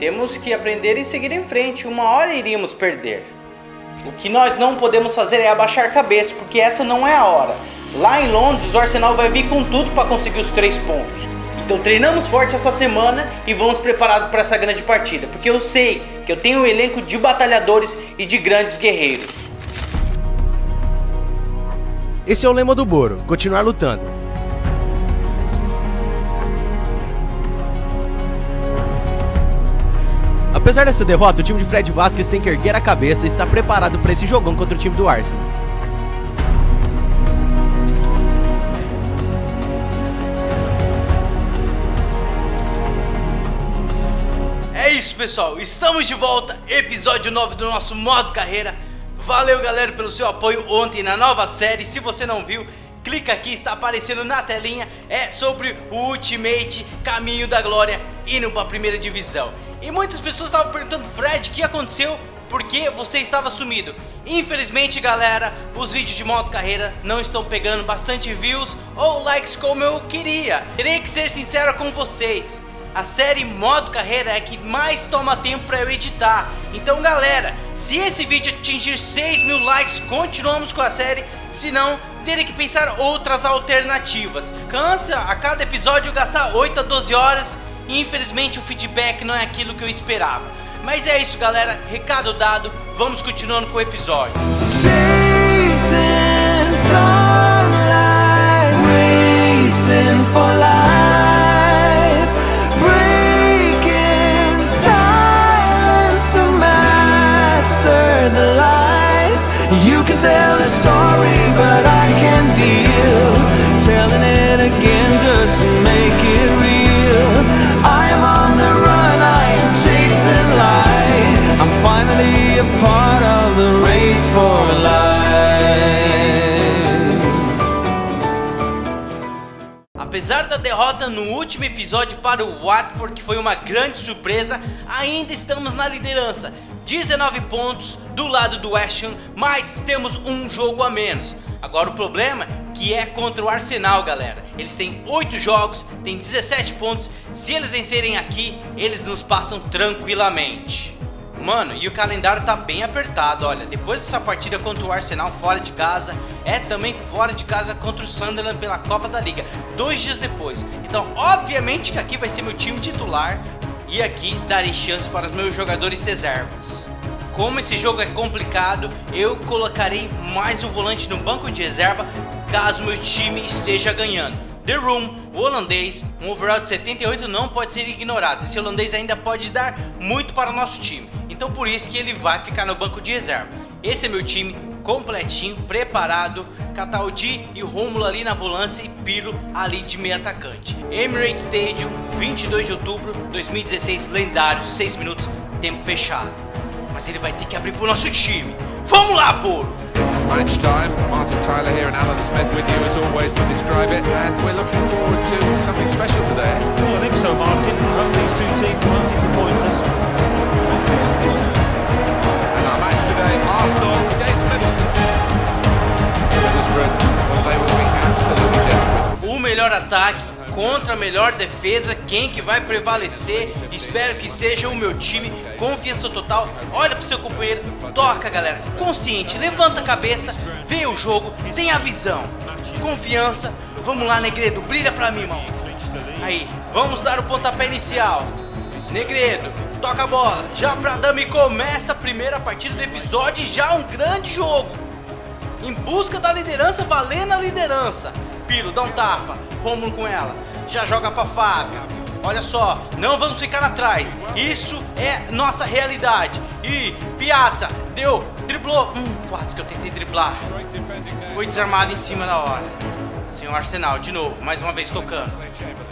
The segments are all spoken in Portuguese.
Temos que aprender e seguir em frente. Uma hora iríamos perder. O que nós não podemos fazer é abaixar a cabeça, porque essa não é a hora. Lá em Londres, o Arsenal vai vir com tudo para conseguir os três pontos. Então treinamos forte essa semana e vamos preparados para essa grande partida, porque eu sei que eu tenho um elenco de batalhadores e de grandes guerreiros. Esse é o lema do Boro: continuar lutando. Apesar dessa derrota, o time de Fred Vasquez tem que erguer a cabeça e está preparado para esse jogão contra o time do Arsenal. É isso, pessoal. Estamos de volta. Episódio 9 do nosso modo carreira. Valeu, galera, pelo seu apoio ontem na nova série. Se você não viu, clica aqui, está aparecendo na telinha. É sobre o Ultimate Caminho da Glória indo para a primeira divisão. E muitas pessoas estavam perguntando, Fred, o que aconteceu? Por que você estava sumido? Infelizmente, galera, os vídeos de moto carreira não estão pegando bastante views ou likes como eu queria. Terei que ser sincero com vocês. A série modo carreira é que mais toma tempo para eu editar. Então, galera, se esse vídeo atingir 6 mil likes, continuamos com a série. Se não, terei que pensar outras alternativas. Cansa a cada episódio gastar 8 a 12 horas. E infelizmente o feedback não é aquilo que eu esperava. Mas é isso, galera. Recado dado. Vamos continuando com o episódio. Chasing derrota no último episódio para o Watford, que foi uma grande surpresa, ainda estamos na liderança. 19 pontos do lado do West Ham, mas temos um jogo a menos. Agora o problema que é contra o Arsenal, galera. Eles têm 8 jogos, têm 17 pontos. Se eles vencerem aqui, eles nos passam tranquilamente. Mano, e o calendário tá bem apertado, olha. Depois dessa partida contra o Arsenal fora de casa, é também fora de casa contra o Sunderland pela Copa da Liga, dois dias depois. Então, obviamente que aqui vai ser meu time titular e aqui darei chance para os meus jogadores reservas. Como esse jogo é complicado, eu colocarei mais um volante no banco de reserva caso meu time esteja ganhando. The Room, o holandês, um overall de 78 não pode ser ignorado. Esse holandês ainda pode dar muito para o nosso time. Então por isso que ele vai ficar no banco de reserva. Esse é meu time completinho, preparado, Cataldi e Rômulo ali na volância e Piro ali de meio atacante. Emirates Stadium, 22 de outubro 2016, lendário, 6 minutos, tempo fechado. Mas ele vai ter que abrir pro nosso time. Vamos lá, Poro! It's match time. Martin Tyler here and Alan Smith with you as always to describe it, and we're looking forward to something special today. Well, I think so, Martin. I hope these two teams won't disappoint us. And our match today, Arsenal against Middlesbrough. Middlesbrough, well, they will be absolutely desperate. O melhor ataque contra a melhor defesa, quem que vai prevalecer? Espero que seja o meu time. Confiança total. Olha pro seu companheiro, toca, galera. Consciente, levanta a cabeça, vê o jogo, tem a visão. Confiança. Vamos lá, Negredo, brilha pra mim, irmão. Aí, vamos dar o pontapé inicial. Negredo, toca a bola. Já pra dama e começa a primeira partida do episódio. Já um grande jogo. Em busca da liderança, valendo a liderança. Piro, dá um tapa. Rômulo com ela. Já joga pra Fábio. Olha só, não vamos ficar atrás. Isso é nossa realidade. E Piazza deu, driblou. Hum, quase que eu tentei driblar. Foi desarmado em cima da hora. Senhor Arsenal, de novo, mais uma vez tocando.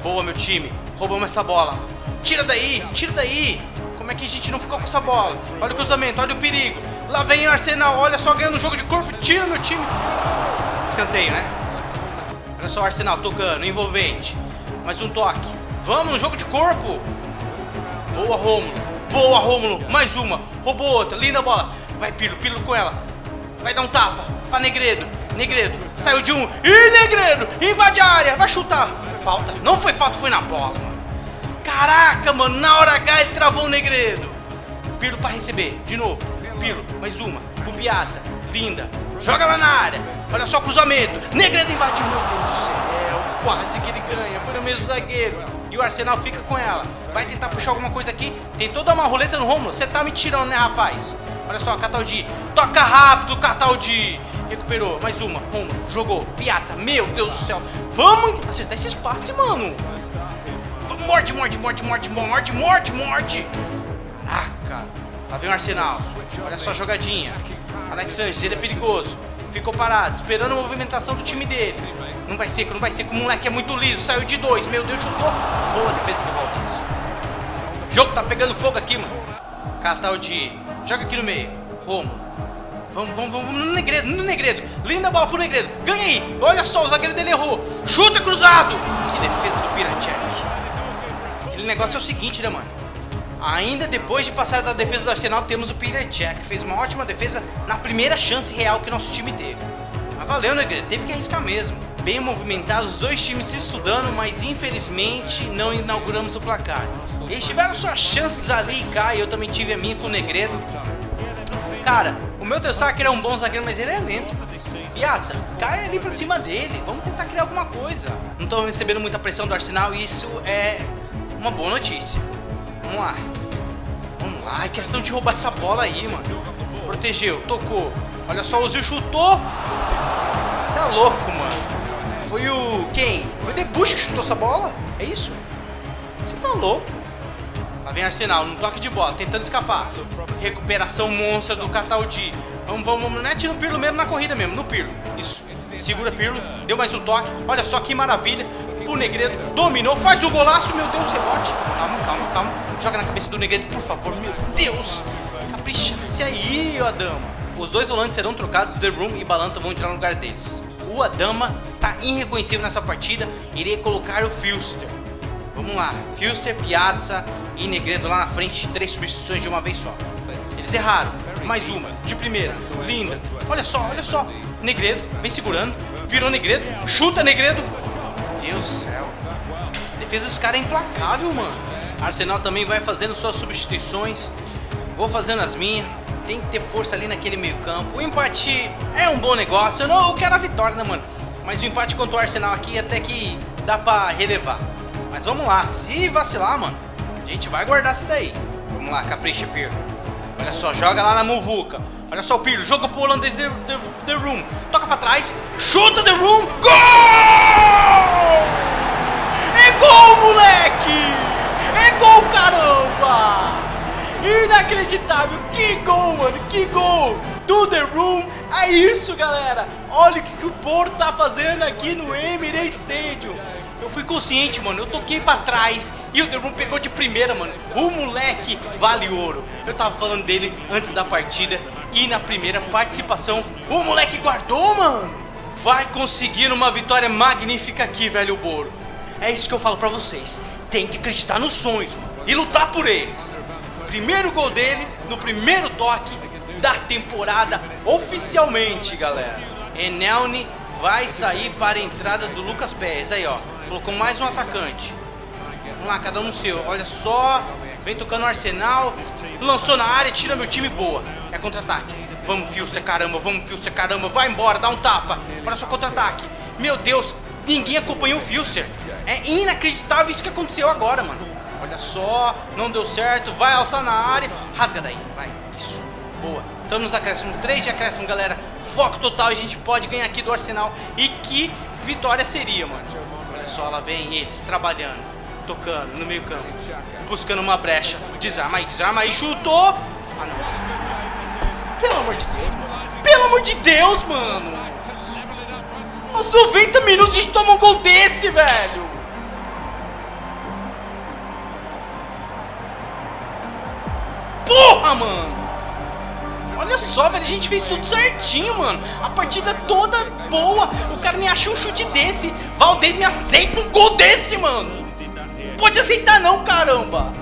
Boa, meu time. Roubamos essa bola. Tira daí, tira daí. Como é que a gente não ficou com essa bola? Olha o cruzamento, olha o perigo. Lá vem o Arsenal, olha só ganhando o jogo de corpo. Tira meu time. Escanteio, né? Olha só o Arsenal tocando, envolvente. Mais um toque. Vamos no jogo de corpo. Boa, Rômulo. Boa, Rômulo. Mais uma. Roubou outra. Linda bola. Vai, Pilo. Pilo com ela. Vai dar um tapa. Pra Negredo. Negredo. Saiu de um. Ih, Negredo. Invade a área. Vai chutar. Falta. Não foi falta, foi na bola, mano. Caraca, mano, na hora H ele travou o Negredo. Pirlo pra receber, de novo. Pirlo, mais uma. Pro Piazza, linda. Joga lá na área. Olha só o cruzamento. Negredo invadiu, meu Deus do céu. Quase que ele ganha. Foi no mesmo zagueiro. O Arsenal fica com ela. Vai tentar puxar alguma coisa aqui. Tentou dar uma roleta no Romulo. Você tá me tirando, né, rapaz? Olha só, Cataldi. Toca rápido, Cataldi. Recuperou. Mais uma. Romulo. Jogou. Piazza. Meu Deus do céu. Vamos acertar esse espaço, mano. Morte, morte, morte, morte, morte, morte, morte. Caraca. Lá vem o Arsenal. Olha só a jogadinha. Alex Sanches, ele é perigoso. Ficou parado, esperando a movimentação do time dele. Não vai ser, não vai ser, o moleque é muito liso. Saiu de dois. Meu Deus, chutou. Boa defesa de Valdez. O jogo tá pegando fogo aqui, mano. Catal de. Joga aqui no meio. Romo. Vamos, vamos, vamos no Negredo, no Negredo. Linda bola pro Negredo. Ganha aí. Olha só, o zagueiro dele errou. Chuta cruzado. Que defesa do Piracek. Aquele negócio é o seguinte, né, mano? Ainda depois de passar da defesa do Arsenal, temos o Piracek, que fez uma ótima defesa na primeira chance real que nosso time teve. Mas valeu, Negredo, teve que arriscar mesmo. Bem movimentado, os dois times se estudando, mas infelizmente não inauguramos o placar. Eles tiveram suas chances ali e cá, e eu também tive a minha com o Negredo. Cara, o meu Teossaker é um bom zagueiro, mas ele é lento. Piazza, cai ali pra cima dele, vamos tentar criar alguma coisa. Não tô recebendo muita pressão do Arsenal e isso é uma boa notícia. Vamos lá. Vamos lá. É questão de roubar essa bola aí, mano. Protegeu, tocou. Olha só, o Ozil chutou. Você é louco, mano. Foi o. Quem? Foi o Debush que chutou essa bola? É isso? Você tá louco. Lá vem Arsenal, no toque de bola, tentando escapar. Recuperação monstra do Cataldi. Vamos, vamos, vamos. Mete no Pirlo mesmo, na corrida mesmo, no Pirlo. Isso. Segura Pirlo, deu mais um toque. Olha só que maravilha. Pro Negredo, dominou, faz o golaço, meu Deus, rebote. Calma, calma, calma. Joga na cabeça do Negredo, por favor, meu Deus. Caprichasse aí, Adama. Os dois volantes serão trocados, The Room e Balanta vão entrar no lugar deles. O Adama tá irreconhecível nessa partida, irei colocar o Filster. Vamos lá, Filster, Piazza e Negredo lá na frente, três substituições de uma vez só. Eles erraram, mais uma, de primeira, linda. Olha só, olha só, Negredo, vem segurando, virou Negredo, chuta Negredo. Meu Deus do céu. A defesa dos caras é implacável, mano. Arsenal também vai fazendo suas substituições. Vou fazendo as minhas. Tem que ter força ali naquele meio campo. O empate é um bom negócio. Eu, não, eu quero a vitória, né, mano? Mas o empate contra o Arsenal aqui até que dá pra relevar. Mas vamos lá. Se vacilar, mano, a gente vai guardar isso daí. Vamos lá, capricha, Pirlo. Olha só, joga lá na Muvuca. Olha só o Pirlo, joga pro holandês The, the, the Room. Toca pra trás, chuta The Room. Gol! É gol, moleque! É gol, caramba! Inacreditável! Que gol, mano! Que gol! Do The Room! É isso, galera! Olha o que, que o Porto tá fazendo aqui no Emirates Stadium! Eu fui consciente, mano. Eu toquei pra trás e o The Room pegou de primeira, mano. O moleque vale ouro. Eu tava falando dele antes da partida e na primeira participação, o moleque guardou, mano. Vai conseguir uma vitória magnífica aqui, velho Boro. É isso que eu falo pra vocês. Tem que acreditar nos sonhos mano, e lutar por eles. Primeiro gol dele no primeiro toque da temporada oficialmente, galera. Enelni vai sair para a entrada do Lucas Pérez. Aí, ó. Colocou mais um atacante. Vamos lá, cada um seu. Olha só. Vem tocando o Arsenal. Lançou na área, tira meu time boa. É contra-ataque. Vamos, Filster, caramba. Vamos, Filster, caramba. Vai embora, dá um tapa. Olha só contra-ataque. Meu Deus, ninguém acompanhou o Filster. É inacreditável isso que aconteceu agora, mano. Olha só, não deu certo. Vai alçar na área. Rasga daí. Vai. Isso. Boa. Estamos nos acréscimos. 3 de acréscimo, galera. Foco total. A gente pode ganhar aqui do Arsenal. E que vitória seria, mano. Olha só, lá vem eles trabalhando. Tocando no meio campo. Buscando uma brecha. Desarma aí, desarma aí. Chutou. Ah, não. Pelo amor de Deus, mano. Pelo amor de Deus, mano. Aos 90 minutos a gente toma um gol desse, velho. Porra, mano. Olha só, velho, a gente fez tudo certinho, mano. A partida toda boa. O cara me acha um chute desse. Valdez me aceita um gol desse, mano. Pode aceitar não, caramba.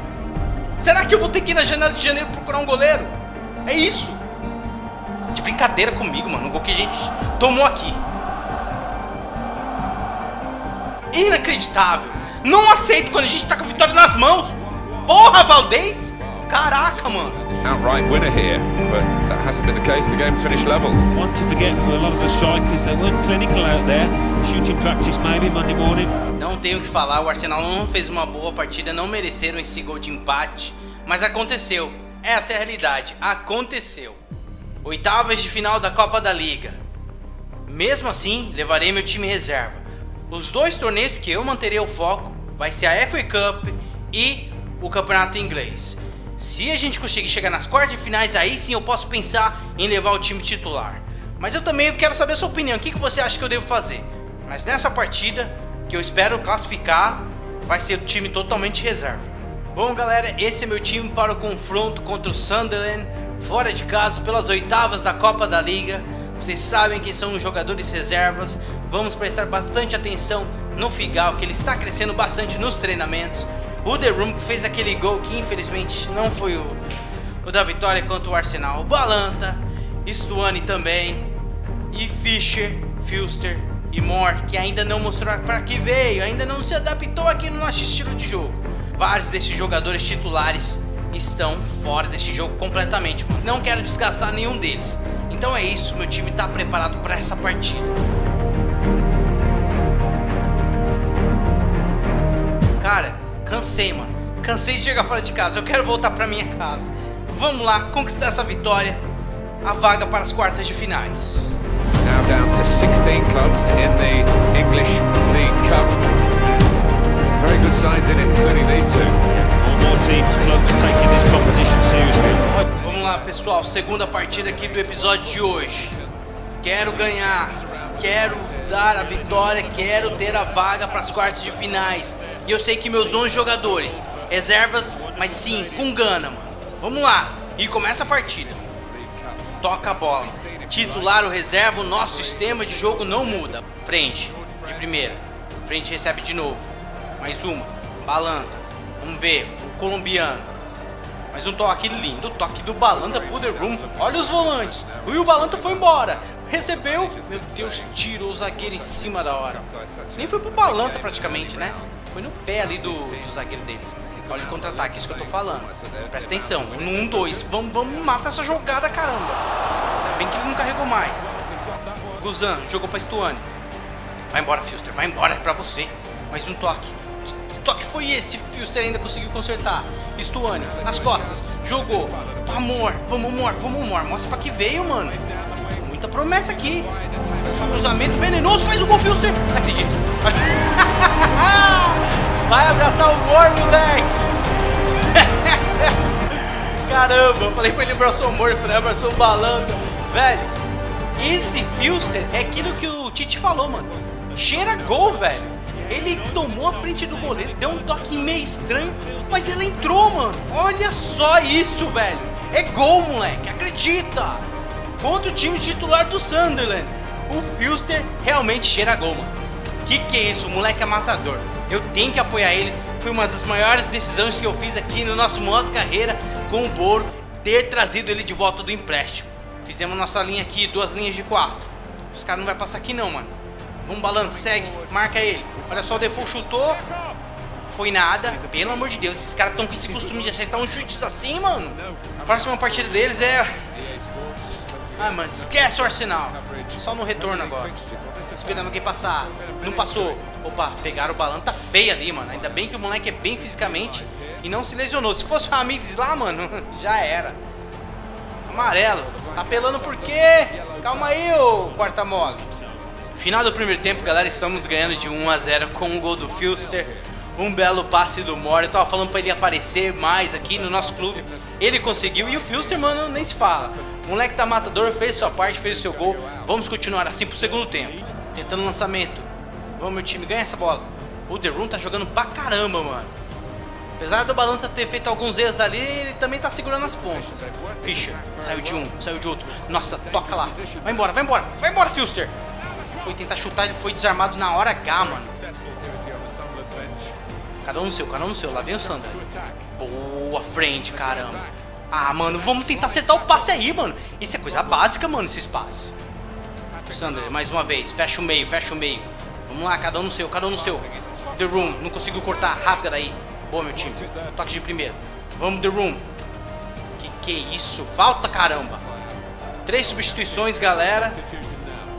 Será que eu vou ter que ir na janela de janeiro procurar um goleiro? É isso. De brincadeira comigo, mano. O gol que a gente tomou aqui. Inacreditável. Não aceito quando a gente tá com a vitória nas mãos. Porra, Valdez! Caraca, mano. Outright winner here, but that hasn't been the case. The game's finished level. One to forget for a lot of the strikers, they weren't clinical out there. Shooting practice maybe Monday morning. Não tenho o que falar, o Arsenal não fez uma boa partida, não mereceram esse gol de empate, mas aconteceu. Essa é a realidade, aconteceu. Oitavas de final da Copa da Liga. Mesmo assim, levarei meu time reserva. Os dois torneios que eu manterei o foco vai ser a FA Cup e o Campeonato Inglês. Se a gente conseguir chegar nas quartas de finais, aí sim eu posso pensar em levar o time titular. Mas eu também quero saber a sua opinião. O que você acha que eu devo fazer? Mas nessa partida, que eu espero classificar, vai ser o time totalmente reserva. Bom, galera, esse é meu time para o confronto contra o Sunderland, fora de casa, pelas oitavas da Copa da Liga. Vocês sabem quem são os jogadores reservas. Vamos prestar bastante atenção no Figal, que ele está crescendo bastante nos treinamentos. O The Room que fez aquele gol que infelizmente não foi o, o da vitória contra o Arsenal. Balanta, Stuani também. E Fischer, Filster e Moore, que ainda não mostrou para que veio, ainda não se adaptou aqui no nosso estilo de jogo. Vários desses jogadores titulares estão fora desse jogo completamente. Não quero desgastar nenhum deles. Então é isso, meu time está preparado para essa partida. Cara, Cansei, mano. Cansei de chegar fora de casa. Eu quero voltar pra minha casa. Vamos lá, conquistar essa vitória. A vaga para as quartas de finais. Now down to 16 clubs in the English League Cup. Some very good sides in it, including these two. More teams, clubs taking this competition seriously. Vamos lá, pessoal. Segunda partida aqui do episódio de hoje. Quero ganhar. Quero dar a vitória. Quero ter a vaga para as quartas de finais. E eu sei que meus 11 jogadores, reservas, mas sim, com gana, mano. Vamos lá. E começa a partida. Toca a bola. Titular ou reserva, o nosso sistema de jogo não muda. Frente, de primeira. Frente recebe de novo. Mais uma. Balanta. Vamos ver. O colombiano. Mais um toque lindo. Toque do Balanta Room. Olha os volantes. E o Balanta foi embora. Recebeu. Meu Deus, tirou o zagueiro em cima da hora. Nem foi pro Balanta praticamente, né? Foi no pé ali do, do zagueiro deles. Olha o contra-ataque, isso que eu tô falando. Presta atenção. No 1, 2. Vamos, vamos matar essa jogada, caramba. Ainda bem que ele não carregou mais. Guzan jogou pra Stuane. Vai embora, Filster. Vai embora, é pra você. Mais um toque. Que toque foi esse? Filster ainda conseguiu consertar. Stuane, nas costas. Jogou. Amor. Vamos, amor. Vamos, amor. Mostra pra que veio, mano. Muita promessa aqui. Só cruzamento venenoso. Faz o gol, Filster. Não acredito. Vai abraçar o War, moleque! Caramba, eu falei pra ele abraçar o Mor, falei, abraçou o Balanta. Velho, esse Filster é aquilo que o Tite falou, mano. Cheira gol, velho. Ele tomou a frente do goleiro, deu um toque meio estranho, mas ele entrou, mano. Olha só isso, velho. É gol, moleque, acredita. Contra o time titular do Sunderland. O Filster realmente cheira gol, mano. Que que é isso? O moleque é matador. Eu tenho que apoiar ele. Foi uma das maiores decisões que eu fiz aqui no nosso modo carreira com o Boro ter trazido ele de volta do empréstimo. Fizemos nossa linha aqui, duas linhas de quatro. Os caras não vai passar aqui não, mano. Vamos balando, segue, marca ele. Olha só, o Default chutou. Foi nada, pelo amor de Deus. Esses caras estão com esse costume de acertar uns chutes assim, mano. A próxima partida deles é. Ah, mano, esquece o Arsenal. Só no retorno agora esperando alguém passar. Não passou. Opa, pegaram o balão, tá feio ali, mano. Ainda bem que o moleque é bem fisicamente e não se lesionou. Se fosse o Ramires lá, mano, já era. Amarelo. Tá apelando por quê? Calma aí, ô quarta mole. Final do primeiro tempo, galera, estamos ganhando de 1 a 0 com um gol do Filster. Um belo passe do Mora. Eu tava falando pra ele aparecer mais aqui no nosso clube. Ele conseguiu e o Filster, mano, nem se fala. O moleque tá matador, fez sua parte, fez o seu gol. Vamos continuar assim pro segundo tempo. Tentando lançamento. Vamos, meu time, ganha essa bola. O Room tá jogando pra caramba, mano. Apesar do Balança ter feito alguns erros ali, ele também tá segurando as pontas. Fischer, saiu de um, saiu de outro. Nossa, toca lá. Vai embora, vai embora, vai embora, Filster. Foi tentar chutar, ele foi desarmado na hora H, mano. Cada um no seu, cada um no seu. Lá vem o Sandra. Boa frente, caramba. Ah, mano, vamos tentar acertar o passe aí, mano. Isso é coisa básica, mano, esse espaço. Sander, mais uma vez. Fecha o meio, fecha o meio. Vamos lá, cada um no seu, cada um no seu. The Room, não conseguiu cortar, rasga daí. Boa, meu time. Toque de primeira. Vamos, The Room. Que que é isso? Falta, caramba. Três substituições, galera.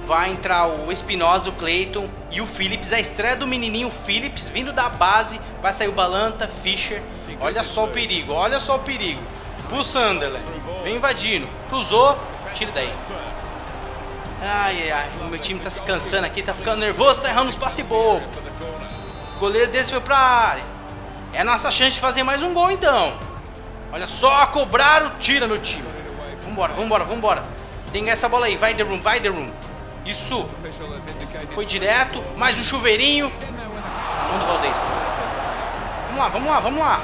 Vai entrar o Espinosa, o Clayton e o Phillips. A estreia do menininho Phillips, vindo da base. Vai sair o Balanta, Fischer. Olha só o perigo, olha só o perigo. Pro Sunderland. Vem invadindo. Cruzou. Tira daí. Ai, ai, ai. O meu time tá se cansando aqui, tá ficando nervoso, tá errando os passes bobo. O goleiro deles foi pra área. É a nossa chance de fazer mais um gol, então. Olha só, cobraram, tira no time. Vambora, vambora, vambora. Tem essa bola aí, vai The Room, vai The Room. Isso. Foi direto, mais um chuveirinho. Manda o Valdez. Vamos lá, vamos lá, vamos lá.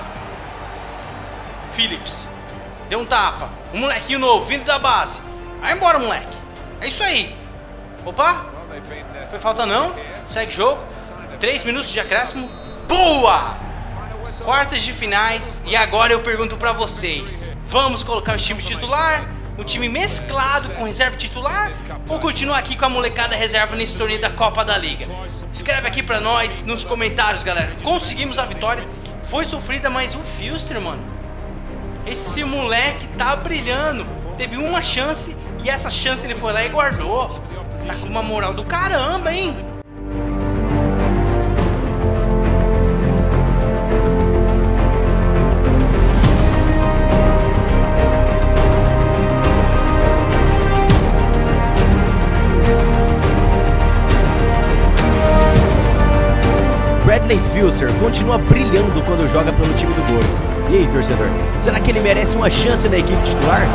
Phillips. Deu um tapa. Um molequinho novo, vindo da base. Vai embora, moleque. É isso aí. Opa. Foi falta não. Segue jogo. Três minutos de acréscimo. Boa! Quartas de finais. E agora eu pergunto pra vocês. Vamos colocar o time titular? O time mesclado com reserva titular? Ou continuar aqui com a molecada reserva nesse torneio da Copa da Liga? Escreve aqui pra nós nos comentários, galera. Conseguimos a vitória. Foi sofrida, mas o Filster, mano. Esse moleque tá brilhando. Teve uma chance e essa chance ele foi lá e guardou. Tá com uma moral do caramba, hein? Bradley Filster continua brilhando quando joga pelo time do Borgo. E aí, torcedor, será que ele merece uma chance na equipe titular?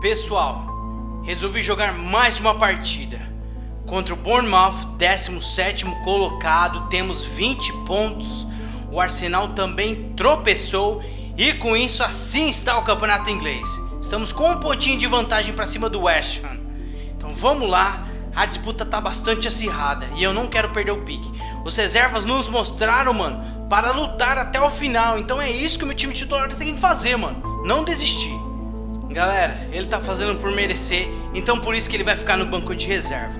Pessoal, resolvi jogar mais uma partida. Contra o Bournemouth, 17 colocado, temos 20 pontos. O Arsenal também tropeçou e com isso assim está o campeonato inglês. Estamos com um pontinho de vantagem para cima do West Ham. Então vamos lá, a disputa tá bastante acirrada e eu não quero perder o pique. Os reservas nos mostraram, mano, para lutar até o final. Então é isso que o meu time titular tem que fazer, mano. Não desistir. Galera, ele tá fazendo por merecer, então por isso que ele vai ficar no banco de reserva.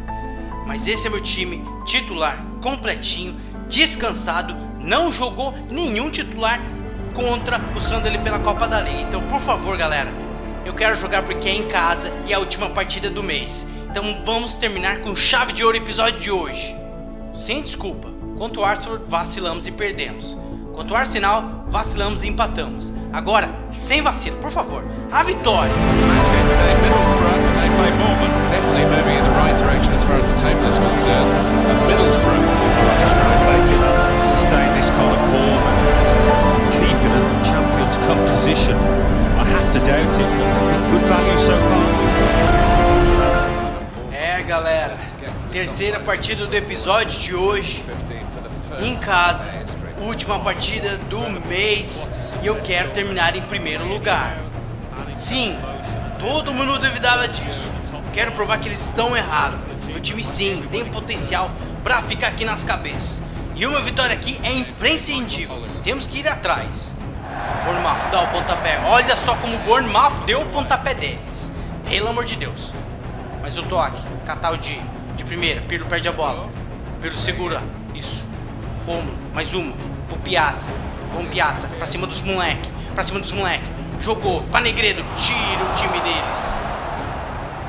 Mas esse é meu time titular, completinho, descansado, não jogou nenhum titular contra o Sunderland pela Copa da Liga. Então, por favor, galera, eu quero jogar porque é em casa e é a última partida do mês. Então vamos terminar com chave de ouro o episódio de hoje. Sem desculpa, contra o Arthur vacilamos e perdemos. Contra o Arsenal, vacilamos e empatamos. Agora, sem vacilo, por favor, a vitória! É, galera, terceira partida do episódio de hoje, 15 for the first. em casa, última partida do mês e eu quero terminar em primeiro lugar. Sim, todo mundo duvidava disso. Quero provar que eles estão errados. Meu time sim tem potencial para ficar aqui nas cabeças. E uma vitória aqui é imprescindível. Temos que ir atrás. Bournemouth dá o pontapé. Olha só como o Bournemouth deu o pontapé deles. Pelo amor de Deus. Mas o toque. Catal de, de primeira. Pirlo perde a bola. Pirlo segura. Como? Mais uma. O Piazza. Vamos Piazza. Pra cima dos moleque. Pra cima dos moleque. Jogou. Pra Negredo. Tira o time deles.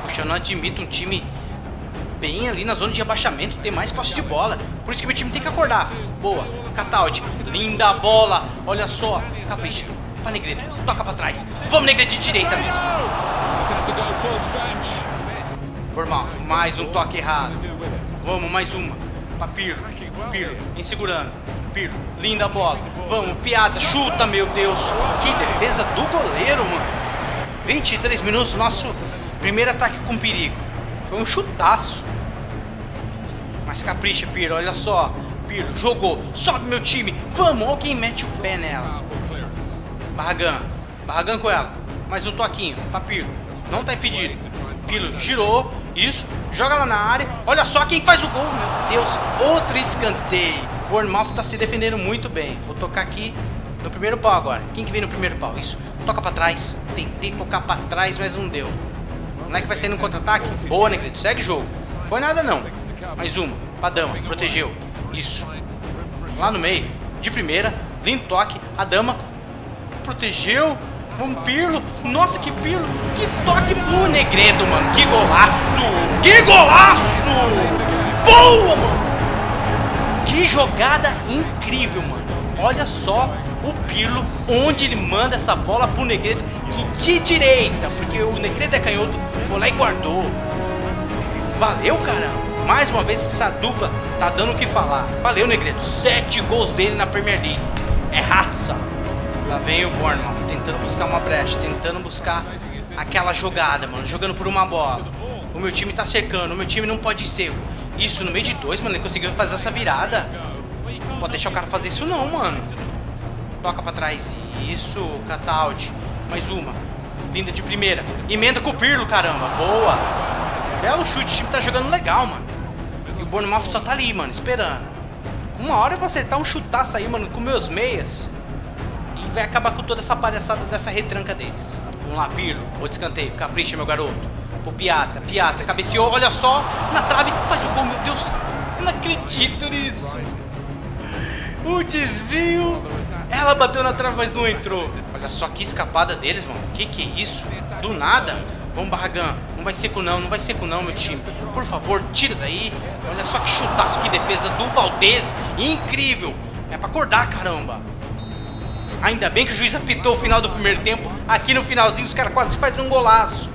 Poxa, eu não admito um time bem ali na zona de rebaixamento, ter mais posse de bola. Por isso que meu time tem que acordar. Boa. Cataldi. Linda bola. Olha só. Capricha. Vai, Negredo. Toca pra trás. Vamos, Negredo, de direita mesmo. Bournemouth, mais um toque errado. Vamos, mais uma. Pra Pirlo. Insegurando. Pirlo, linda bola. Vamos, Piazza, chuta, meu Deus. Que defesa do goleiro, mano. 23 minutos, nosso primeiro ataque com perigo. Foi um chutaço. Mas capricha, Pirlo, olha só. Pirlo, jogou. Sobe meu time. Vamos, alguém mete o pé nela. Barragan. Barragan com ela. Mais um toquinho. Pra Pirlo. Não tá impedido. Pirlo girou Isso, joga lá na área. Olha só quem faz o gol, meu Deus. Outro escanteio. O Bournemouth tá se defendendo muito bem. Vou tocar aqui no primeiro pau agora. Quem que vem no primeiro pau? Isso. Toca pra trás. Tentei tocar pra trás, mas não deu. O moleque vai sair no contra-ataque? Boa, Negrito. Segue o jogo. Foi nada não. Mais uma. Dama. Protegeu. Isso. Lá no meio. De primeira. Lindo toque. A dama. Protegeu. Um Pirlo. Nossa, que Pirlo. Que toque pro Negredo, mano. Que golaço. Que golaço. Boa, mano. Que jogada incrível, mano. Olha só o Pirlo, onde ele manda essa bola pro Negredo, que de direita, porque o Negredo é canhoto, foi lá e guardou. Valeu, caramba. Mais uma vez essa dupla tá dando o que falar. Valeu, Negredo. Sete gols dele na Premier League. É raça. Lá vem o Bournemouth tentando buscar uma brecha, tentando buscar aquela jogada, mano. Jogando por uma bola. O meu time tá cercando, o meu time não pode ser. Isso no meio de dois, mano. Ele conseguiu fazer essa virada. Não pode deixar o cara fazer isso não, mano. Toca pra trás. Isso, Cataldi. Mais uma. Linda de primeira. Emenda com o Pirlo, caramba. Boa. Belo chute. O time tá jogando legal, mano. E o Bournemouth só tá ali, mano, esperando. Uma hora eu vou acertar um chutaço aí, mano, com meus meias. E vai acabar com toda essa palhaçada dessa retranca deles. Vamos lá, Pirlo. Outro escanteio. Capricha, meu garoto. O Piazza. Piazza cabeceou. Olha só. Na trave. Faz o gol, meu Deus. Eu não acredito nisso. O desvio. Ela bateu na trave, mas não entrou. Olha só que escapada deles, mano. Que que é isso? Do nada. Vamos, Barragan. Não vai seco não, não vai seco não, meu time. Por favor, tira daí. Olha só que chutaço, que defesa do Valdez. Incrível. É pra acordar, caramba. Ainda bem que o juiz apitou o final do primeiro tempo. Aqui no finalzinho os caras quase fazem um golaço.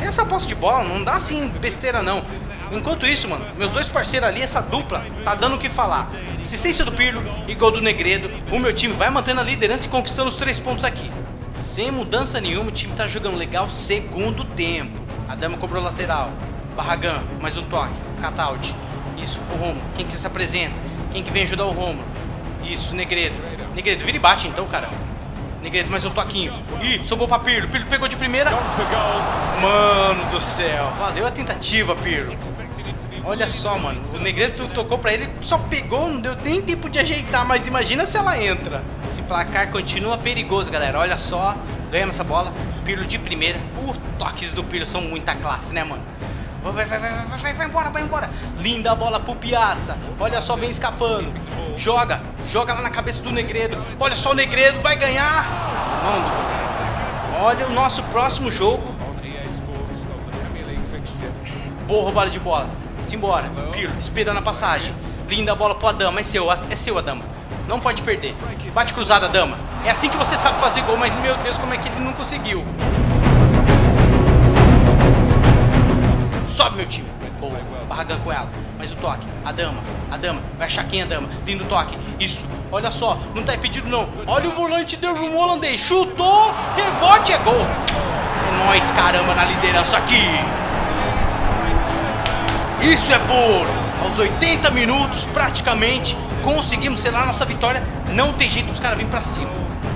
Essa posse de bola, não dá assim besteira não. Enquanto isso, mano, meus dois parceiros ali, essa dupla, tá dando o que falar. Assistência do Pirlo e gol do Negredo. O meu time vai mantendo a liderança e conquistando os três pontos aqui. Sem mudança nenhuma, o time tá jogando legal segundo tempo. A dama cobrou lateral. Barragan, mais um toque. Cataldi. Isso, o Romulo. Quem que se apresenta? Quem que vem ajudar o Romulo? Isso, Negredo. Negredo, vira e bate então, cara. Negredo, mais um toquinho. Ih, sobrou pra Pirlo. Pirlo pegou de primeira. Mano do céu. Valeu a tentativa, Pirlo. Olha só, mano. O Negredo tocou pra ele, só pegou, não deu nem tempo de ajeitar. Mas imagina se ela entra. Esse placar continua perigoso, galera. Olha só. Ganhamos essa bola. Pirlo de primeira. Os toques do Pirlo são muita classe, né, mano? Vai, vai, vai, vai, vai, vai, vai embora, vai embora. Linda bola pro Piazza. Olha só, vem escapando. Joga, joga lá na cabeça do Negredo. Olha só, o Negredo vai ganhar. Mano, olha o nosso próximo jogo. Boa roubada de bola. Simbora. Pirlo, esperando a passagem. Linda bola pro Adama. É seu, é seu, Adama. Não pode perder. Bate cruzada, Adama. É assim que você sabe fazer gol, mas meu Deus, como é que ele não conseguiu? Sobe, meu time. Boa. Barragando com ela. Mais um toque. A dama. A dama. Vai achar quem é a dama. Lindo toque. Isso. Olha só. Não tá impedido, não. Olha o volante do holandês. Chutou. Rebote é gol. É nóis, caramba, na liderança aqui. Isso é puro. Aos 80 minutos, praticamente, conseguimos selar nossa vitória. Não tem jeito os caras virem pra cima.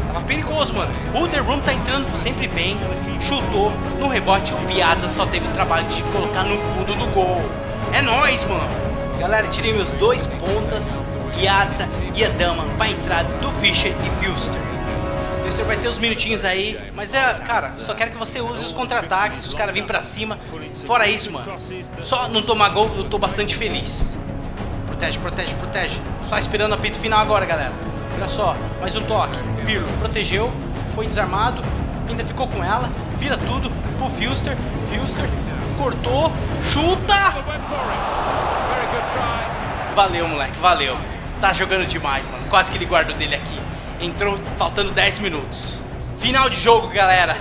Tava perigoso, mano. O The Room tá entrando sempre bem. Chutou. No rebote, o Piazza só teve o trabalho de colocar no fundo do gol. É nóis, mano. Galera, tirei meus dois pontas, Piazza e a Dama, pra entrada do Fischer e Filster. Filster vai ter uns minutinhos aí, mas é, cara, só quero que você use os contra-ataques, os caras virem pra cima. Fora isso, mano, só não tomar gol, eu tô bastante feliz. Protege, protege, protege. Só esperando o apito final agora, galera. Olha só, mais um toque. Pirlo protegeu, foi desarmado, ainda ficou com ela, vira tudo pro Filster. Filster cortou, chuta! Valeu, moleque, valeu. Tá jogando demais, mano. Quase que ele guardou dele aqui. Entrou faltando 10 minutos. Final de jogo, galera.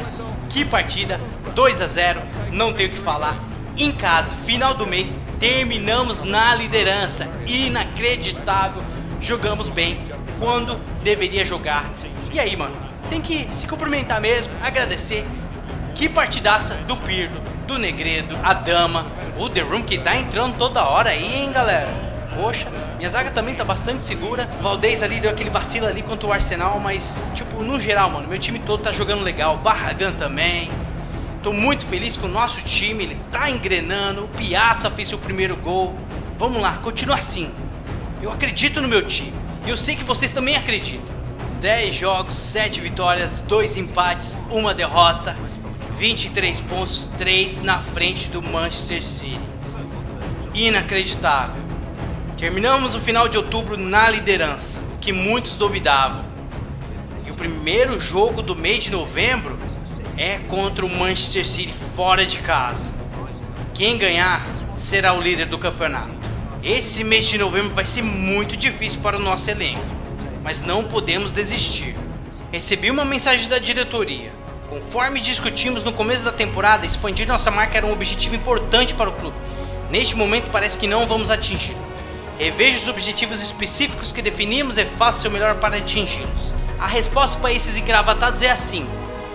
Que partida. 2 a 0 Não tenho o que falar. Em casa, final do mês, terminamos na liderança. Inacreditável. Jogamos bem quando deveria jogar. E aí, mano? Tem que se cumprimentar mesmo, agradecer. Que partidaça do Pirlo, do Negredo, a Dama, o The Room que tá entrando toda hora aí, hein, galera? Poxa, minha zaga também tá bastante segura. O Valdez ali deu aquele vacilo ali contra o Arsenal, mas, tipo, no geral, mano, meu time todo tá jogando legal. Barragan também. Tô muito feliz com o nosso time, ele tá engrenando, o Piazza fez seu primeiro gol. Vamos lá, continua assim. Eu acredito no meu time e eu sei que vocês também acreditam. 10 jogos, 7 vitórias, 2 empates, 1 derrota, 23 pontos, 3 na frente do Manchester City. Inacreditável. Terminamos o final de outubro na liderança, que muitos duvidavam. E o primeiro jogo do mês de novembro é contra o Manchester City fora de casa. Quem ganhar será o líder do campeonato. Esse mês de novembro vai ser muito difícil para o nosso elenco, mas não podemos desistir. Recebi uma mensagem da diretoria. Conforme discutimos no começo da temporada, expandir nossa marca era um objetivo importante para o clube. Neste momento parece que não vamos atingir. Reveja os objetivos específicos que definimos e faça seu melhor para atingi-los. A resposta para esses engravatados é assim: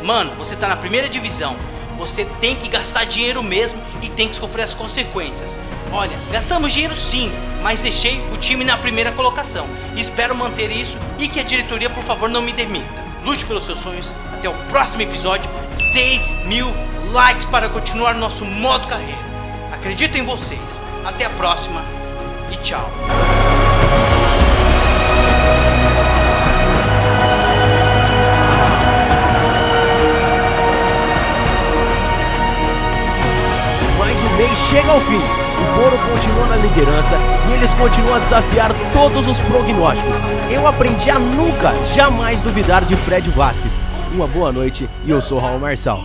Mano, você tá na primeira divisão. Você tem que gastar dinheiro mesmo e tem que sofrer as consequências. Olha, gastamos dinheiro sim, mas deixei o time na primeira colocação. Espero manter isso e que a diretoria, por favor, não me demita. Lute pelos seus sonhos. Até o próximo episódio. 6 mil likes para continuar nosso modo carreira. Acredito em vocês. Até a próxima e tchau. Mas o mês chega ao fim. O Boro continua na liderança e eles continuam a desafiar todos os prognósticos. Eu aprendi a nunca, jamais duvidar de Fred Vasquez. Uma boa noite e eu sou Raul Marçal.